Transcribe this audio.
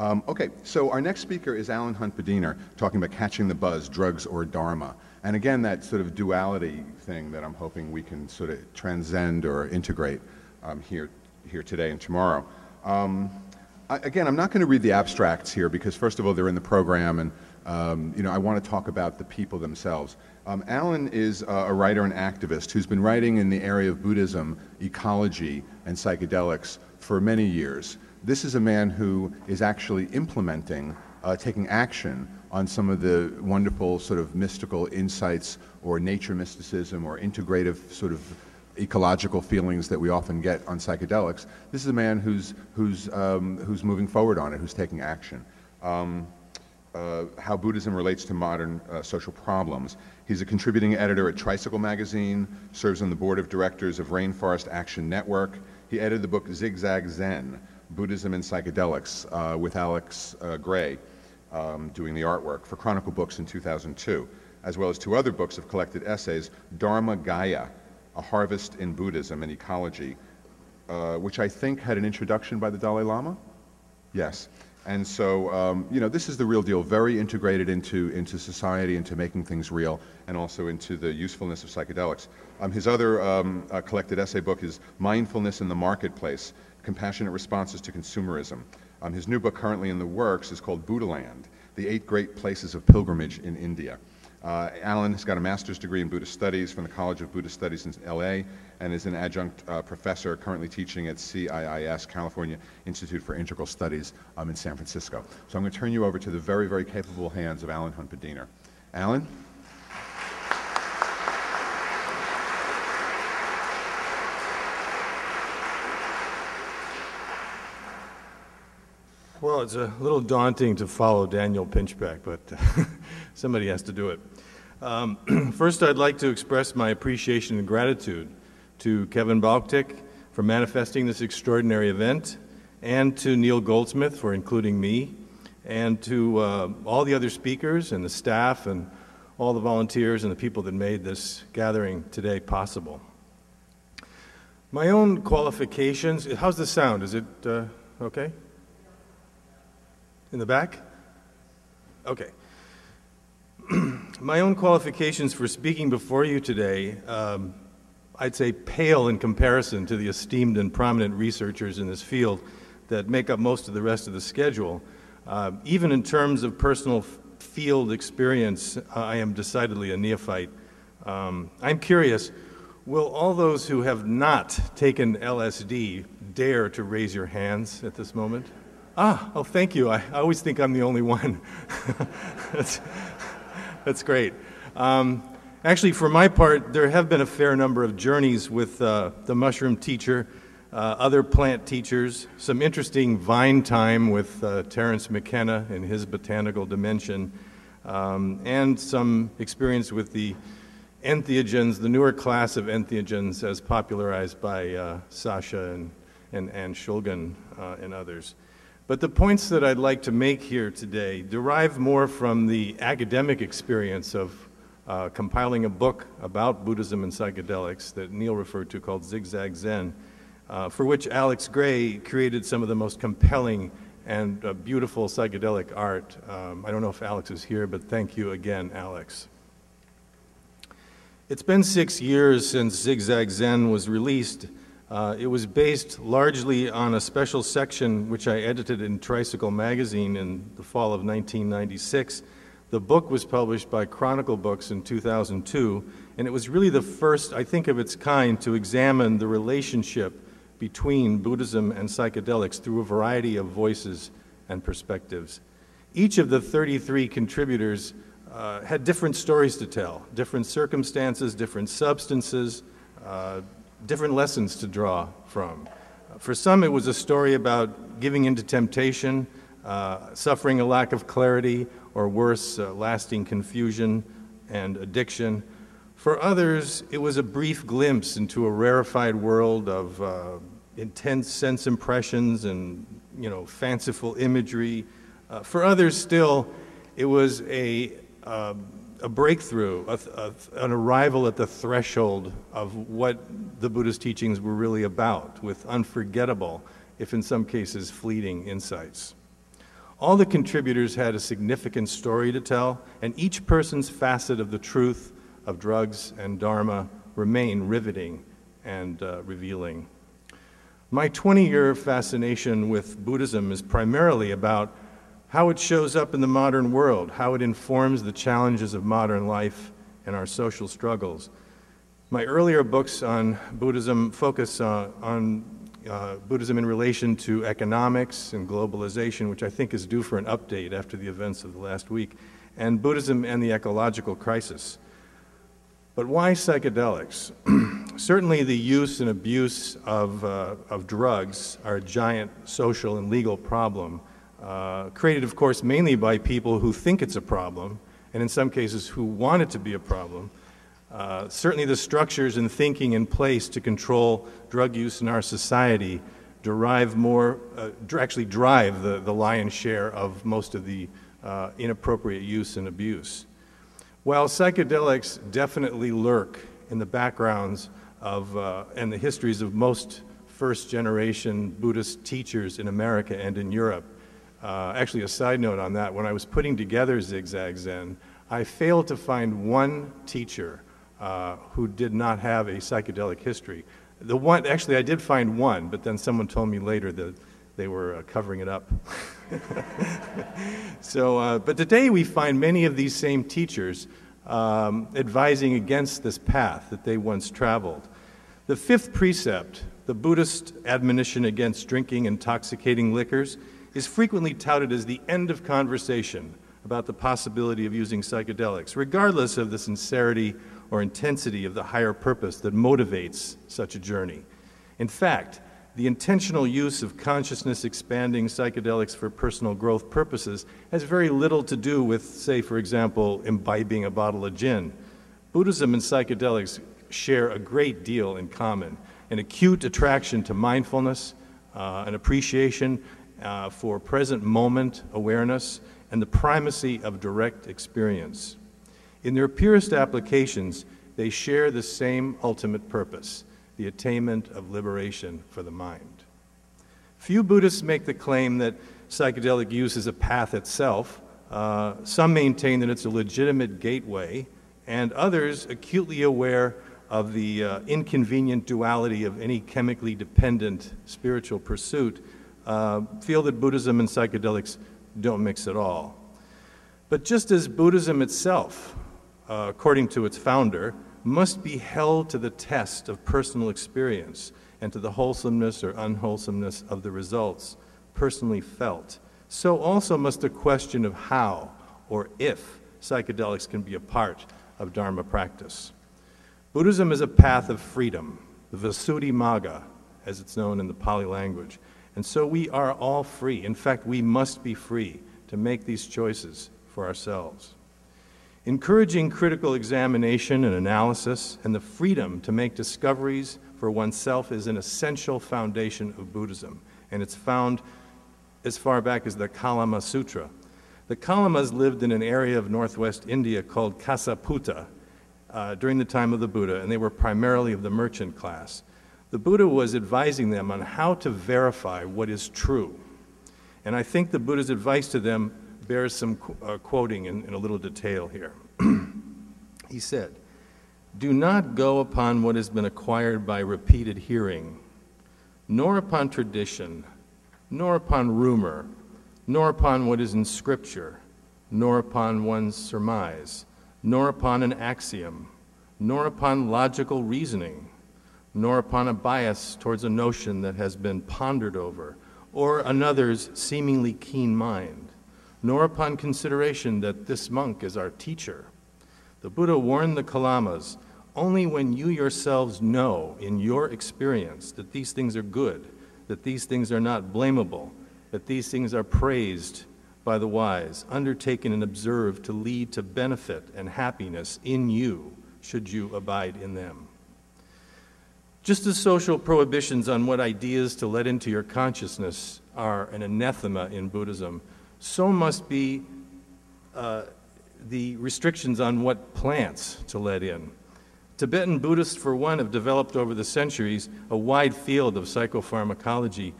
Um, okay, so our next speaker is Allan Hunt Badiner, talking about catching the buzz, drugs or dharma. And again, that sort of duality thing that I'm hoping we can sort of transcend or integrate um, here, here today and tomorrow. Um, I, again, I'm not going to read the abstracts here because, first of all, they're in the program, and um, you know, I want to talk about the people themselves. Um, Allan is uh, a writer and activist who's been writing in the area of Buddhism, ecology, and psychedelics for many years. This is a man who is actually implementing, uh, taking action on some of the wonderful sort of mystical insights or nature mysticism or integrative sort of ecological feelings that we often get on psychedelics. This is a man who's, who's, um, who's moving forward on it, who's taking action. Um, uh, how Buddhism relates to modern uh, social problems. He's a contributing editor at Tricycle Magazine, serves on the board of directors of Rainforest Action Network. He edited the book Zigzag Zen, Buddhism and Psychedelics uh, with Alex uh, Grey um, doing the artwork for Chronicle Books in 2002, as well as two other books of collected essays, Dharma Gaia, A Harvest in Buddhism and Ecology, uh, which I think had an introduction by the Dalai Lama? Yes. And so, um, you know, this is the real deal, very integrated into, into society, into making things real, and also into the usefulness of psychedelics. Um, his other um, uh, collected essay book is Mindfulness in the Marketplace, Compassionate Responses to Consumerism. Um, his new book currently in the works is called Buddhaland, The Eight Great Places of Pilgrimage in India. Uh, Allan has got a master's degree in Buddhist Studies from the College of Buddhist Studies in LA and is an adjunct uh, professor currently teaching at CIIS, California Institute for Integral Studies um, in San Francisco. So I'm going to turn you over to the very, very capable hands of Allan Hunt Badiner. Allan? Well, it's a little daunting to follow Daniel Pinchbeck, but somebody has to do it. Um, first, I'd like to express my appreciation and gratitude to Kevin Balktick for manifesting this extraordinary event, and to Neal Goldsmith for including me, and to uh, all the other speakers and the staff and all the volunteers and the people that made this gathering today possible. My own qualifications, how's the sound? Is it uh, okay? In the back? Okay. My own qualifications for speaking before you today, um, I'd say, pale in comparison to the esteemed and prominent researchers in this field that make up most of the rest of the schedule. Uh, even in terms of personal field experience, I am decidedly a neophyte. Um, I'm curious will all those who have not taken LSD dare to raise your hands at this moment? Ah, oh, thank you. I, I always think I'm the only one. that's, that's great. Um, actually, for my part, there have been a fair number of journeys with uh, the mushroom teacher, uh, other plant teachers, some interesting vine time with uh, Terence McKenna in his botanical dimension, um, and some experience with the entheogens, the newer class of entheogens as popularized by uh, Sasha and, and Anne Shulgin uh, and others. But the points that I'd like to make here today derive more from the academic experience of uh, compiling a book about Buddhism and psychedelics that Neal referred to called Zigzag Zen, uh, for which Alex Grey created some of the most compelling and uh, beautiful psychedelic art. Um, I don't know if Alex is here, but thank you again, Alex. It's been six years since Zigzag Zen was released, uh, it was based largely on a special section which I edited in Tricycle magazine in the fall of 1996. The book was published by Chronicle Books in 2002, and it was really the first, I think, of its kind to examine the relationship between Buddhism and psychedelics through a variety of voices and perspectives. Each of the 33 contributors uh, had different stories to tell, different circumstances, different substances, uh, different lessons to draw from. For some, it was a story about giving into temptation, uh, suffering a lack of clarity, or worse, uh, lasting confusion and addiction. For others, it was a brief glimpse into a rarefied world of uh, intense sense impressions and you know fanciful imagery. Uh, for others, still, it was a um, a breakthrough, a, a, an arrival at the threshold of what the Buddhist teachings were really about, with unforgettable, if in some cases fleeting, insights. All the contributors had a significant story to tell, and each person's facet of the truth of drugs and Dharma remain riveting and uh, revealing. My 20 year fascination with Buddhism is primarily about how it shows up in the modern world, how it informs the challenges of modern life and our social struggles. My earlier books on Buddhism focus uh, on uh, Buddhism in relation to economics and globalization, which I think is due for an update after the events of the last week, and Buddhism and the ecological crisis. But why psychedelics? Certainly, the use and abuse of, uh, of drugs are a giant social and legal problem, uh, created, of course, mainly by people who think it's a problem, and in some cases, who want it to be a problem. Uh, certainly, the structures and thinking in place to control drug use in our society derive more, uh, actually drive the, the lion's share of most of the uh, inappropriate use and abuse. While psychedelics definitely lurk in the backgrounds of uh, and the histories of most first generation Buddhist teachers in America and in Europe, uh, actually, a side note on that when I was putting together Zigzag Zen, I failed to find one teacher uh, who did not have a psychedelic history. The one, actually, I did find one, but then someone told me later that they were uh, covering it up. so, uh, but today we find many of these same teachers um, advising against this path that they once traveled. The fifth precept, the Buddhist admonition against drinking intoxicating liquors, is frequently touted as the end of conversation about the possibility of using psychedelics, regardless of the sincerity or intensity of the higher purpose that motivates such a journey. In fact, the intentional use of consciousness expanding psychedelics for personal growth purposes has very little to do with, say, for example, imbibing a bottle of gin. Buddhism and psychedelics share a great deal in common an acute attraction to mindfulness, uh, an appreciation uh, for present moment awareness, and the primacy of direct experience. In their purest applications, they share the same ultimate purpose the attainment of liberation for the mind. Few Buddhists make the claim that psychedelic use is a path itself. Uh, some maintain that it's a legitimate gateway, and others, acutely aware of the uh, inconvenient duality of any chemically dependent spiritual pursuit, uh, feel that Buddhism and psychedelics don't mix at all. But just as Buddhism itself uh, according to its founder, must be held to the test of personal experience and to the wholesomeness or unwholesomeness of the results personally felt. So also must the question of how or if psychedelics can be a part of Dharma practice. Buddhism is a path of freedom, the Visuddhimagga, as it's known in the Pali language. And so we are all free. In fact, we must be free to make these choices for ourselves. Encouraging critical examination and analysis and the freedom to make discoveries for oneself is an essential foundation of Buddhism, and it's found as far back as the Kalama Sutra. The Kalamas lived in an area of northwest India called Kesaputta uh, during the time of the Buddha, and they were primarily of the merchant class. The Buddha was advising them on how to verify what is true. And I think the Buddha's advice to them bears some uh, quoting in, in a little detail here. he said, Do not go upon what has been acquired by repeated hearing, nor upon tradition, nor upon rumor, nor upon what is in Scripture, nor upon one's surmise, nor upon an axiom, nor upon logical reasoning, nor upon a bias towards a notion that has been pondered over, or another's seemingly keen mind nor upon consideration that this monk is our teacher. The Buddha warned the Kalamas only when you yourselves know in your experience that these things are good, that these things are not blamable, that these things are praised by the wise, undertaken and observed to lead to benefit and happiness in you, should you abide in them. Just as social prohibitions on what ideas to let into your consciousness are an anathema in Buddhism, so must be uh, the restrictions on what plants to let in. Tibetan Buddhists, for one, have developed over the centuries a wide field of psychopharmacology